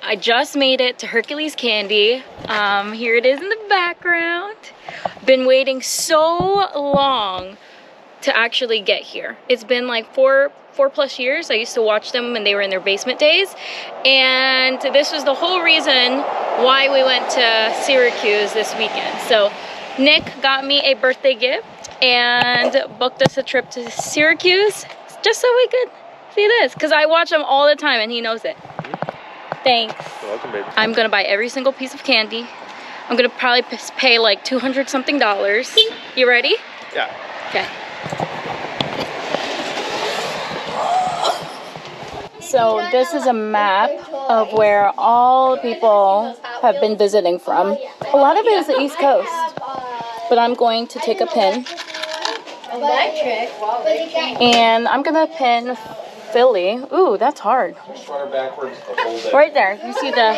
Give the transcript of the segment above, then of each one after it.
I just made it to Hercules Candy. Um, here it is in the background. Been waiting so long to actually get here. It's been like four, four plus years. I used to watch them when they were in their basement days. And this was the whole reason why we went to Syracuse this weekend. So Nick got me a birthday gift and booked us a trip to Syracuse just so we could see this. Cause I watch them all the time and he knows it. Thanks. You're welcome, baby. I'm gonna buy every single piece of candy. I'm gonna probably pay like 200 something dollars. You ready? Yeah. Okay. So this is a map of where all people have been visiting from. A lot of it is the East Coast, but I'm going to take a pin Electric. and I'm gonna pin Philly. Ooh, that's hard. Right there, you see the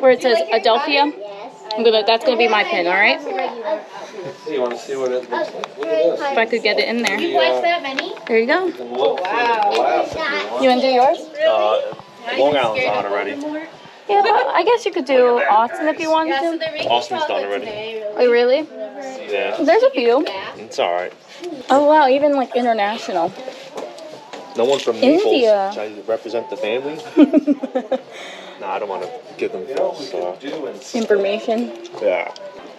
where it says Adelphia? I'm gonna. That's gonna be my pin. All right. You want to see what it looks like? Look at this. If I could get it in there. What's that many? There you go. You can look through the glass if you want. You wanna do yours? Uh, Long Island's on already. Yeah, but I guess you could do Austin if you wanted to. Austin's done already. today, Oh, really? Yeah, There's a few. it's all right. Oh wow, even like international. No one from India. Naples. Trying to represent the family. no, I don't want to give them false uh, Information. Yeah.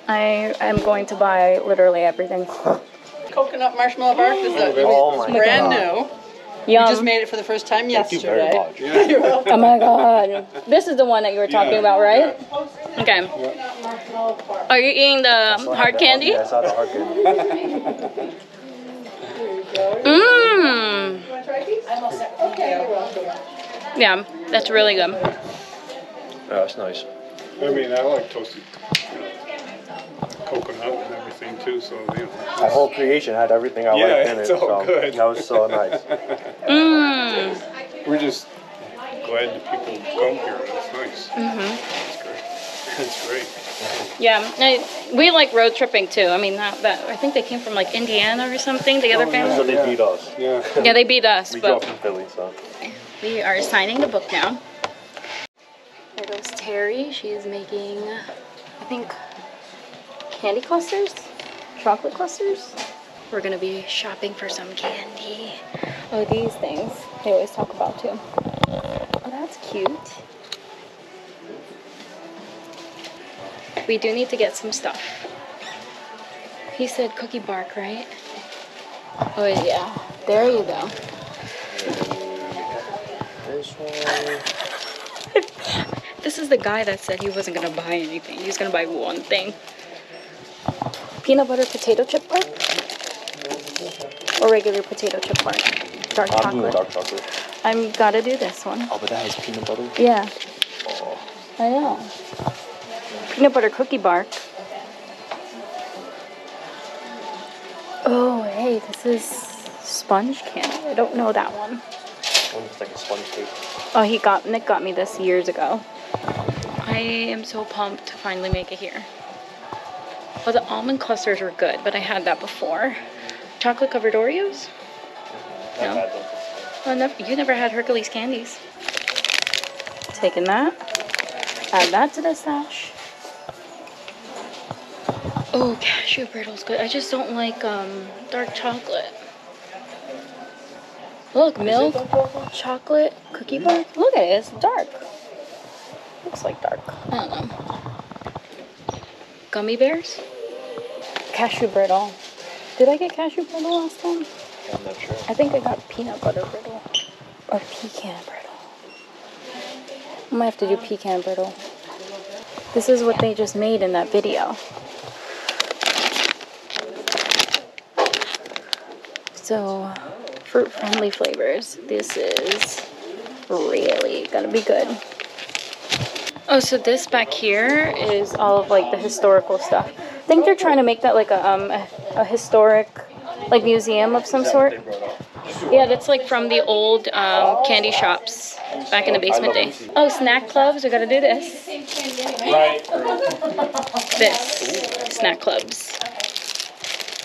I am going to buy literally everything. Coconut marshmallow bark is a, Oh my brand God. new. We just made it for the first time Thank you very yesterday. much. You're welcome. Oh my god. This is the one that you were talking about, right? Okay. Are you eating the hard candy? Yeah, I saw the hard candy. Yeah, that's really good. Yeah, that's nice. I mean, I like toasted you know, coconut and everything too, so, you know. My whole creation had everything I Yeah, liked in it. all so good. That was so nice. Mmm. We're just glad that people come here. It's nice. Mm-hmm. It's great. It's great. Yeah, I, we like road tripping too. I mean, that, that I think they came from like Indiana or something. The other So family. they beat us. Yeah. Yeah, they beat us, We drove from Philly, so. We are signing the book now. There goes Terry. She is making, I think, candy clusters, chocolate clusters. We're gonna be shopping for some candy. Oh, these things they always talk about too. Oh, that's cute. We do need to get some stuff. He said cookie bark, right? Oh yeah, there you go. This one. This is the guy that said he wasn't gonna buy anything. He's gonna buy one thing. Peanut butter potato chip bar? Or regular potato chip bar? Dark I'm doing chocolate. dark chocolate. I'm gotta do this one. Oh, but that has peanut butter. Yeah, Oh. I know. Peanut butter cookie bark. Oh, hey, this is sponge candy. I don't know that one. One looks like a sponge cake. Oh, he got Nick got me this years ago. I am so pumped to finally make it here. Well, the almond clusters were good, but I had that before. Chocolate covered Oreos? Not No. bad though. Oh, no, you never had Hercules candies. Taking that. Add that to the stash. Oh, cashew brittle's good. I just don't like um dark chocolate. Look, milk, chocolate, cookie bar. Look at it, it's dark. Looks like dark. I don't know. Gummy bears? Cashew brittle. Did I get cashew brittle last time? I'm not sure. I think I got peanut butter brittle. Or pecan brittle. I might have to do pecan brittle. This is what they just made in that video. So, fruit friendly flavors. This is really gonna be good. Oh, so this back here is all of like the historical stuff. I think they're trying to make that like a um a, a historic like museum of some sort. Yeah, that's like from the old um, candy shops back in the basement days. Oh, snack clubs. We gotta do this. This snack clubs.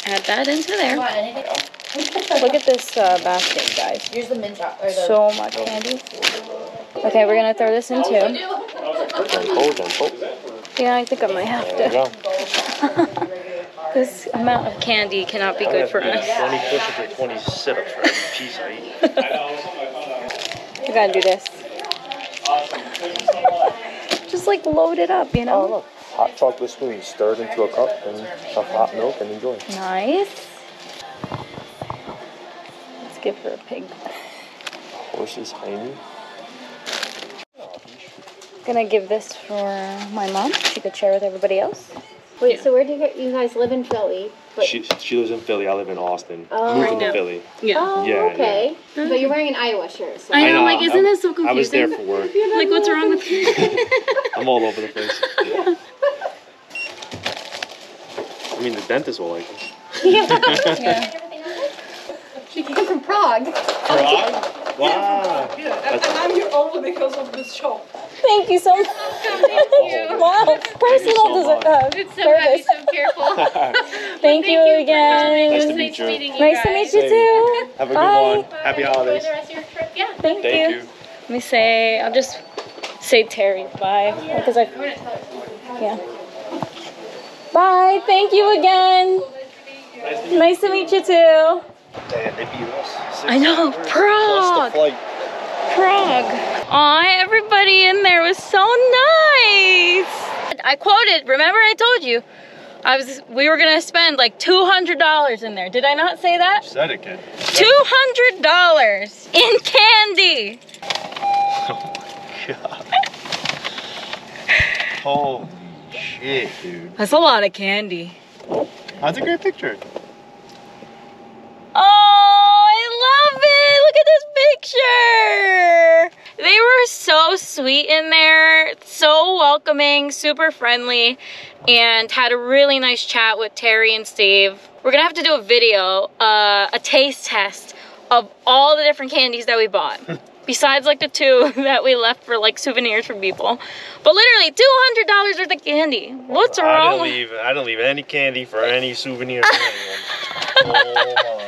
Add that into there. Look at this uh, basket, guys. Here's the mint cho- or the So much candy. Okay, we're gonna throw this in too. Gentle, gentle. Yeah, I think I might have to. go. This amount of candy cannot be I good for us. 20 push-ups or 20 sit-ups for every piece I eat. We gotta do this. Just like load it up, you Oh, know? look. Hot chocolate spoon stirred into a cup and some hot milk and enjoy. Nice. Let's give her a pig. Horses, hiney. Gonna give this for my mom. She could share with everybody else. Wait, so where do you, you guys live in Philly? But, She, she lives in Philly. I live in Austin. Oh. Moved Right into now. Philly. oh, Yeah, okay. Oh. But you're wearing an Iowa shirt. So. I know, know, like, isn't I- this so I was there confusing? for work. Like, what's wrong with I'm all over the place. I mean, the dentist will like it. yeah. She came from Prague. Prague? Wow. Yeah, and, and I'm here only because of this shop. Thank you so much. wow, personal so dessert. much. Uh, It's so heavy, service. so careful. Thank you again. Nice to meet you. meeting you Nice to meet you too. Have a good Bye. one. Happy holidays. Enjoy the rest of your trip. Yeah. Thank, Thank you. you. Let me say, I'll just say Terry bye because I, yeah. Bye. Thank you again. Nice to meet you too. Damn, they beat us. I know, Plus the Prague. flight. Prague. Aw, everybody in there was so nice. I quoted, remember I told you, I was we were gonna spend like two hundred dollars in there. Did I not say that? Said it, kid. Two hundred dollars in candy. Oh my god. Holy shit, dude. That's a lot of candy. That's a great picture. So sweet in there, so welcoming, super friendly, and had a really nice chat with Terry and Steve. We're gonna have to do a video, uh, a taste test of all the different candies that we bought. Besides like the two that we left for like souvenirs for people. But literally $200 worth of candy. What's I wrong don't leave. I don't leave any candy for any souvenir for anyone. oh